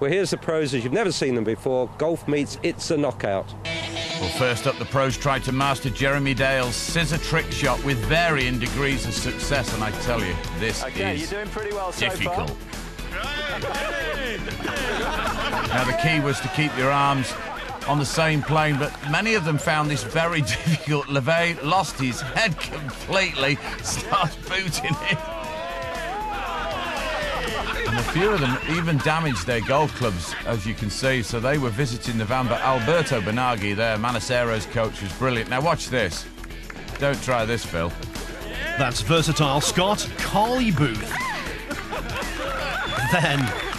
Well, here's the pros as you've never seen them before. Golf meets It's a Knockout. Well, first up, the pros tried to master Jeremy Dale's scissor trick shot with varying degrees of success, and I tell you, this Okay, is you're doing pretty well so difficult. far. Now, the key was to keep your arms on the same plane, but many of them found this very difficult. LeVay lost his head completely, starts booting it. And a few of them even damaged their golf clubs, as you can see, so they were visiting the van. But Alberto Binaghi, their Manassero's coach, was brilliant. Now, watch this. Don't try this, Phil. That's versatile Scott Carly Booth. Then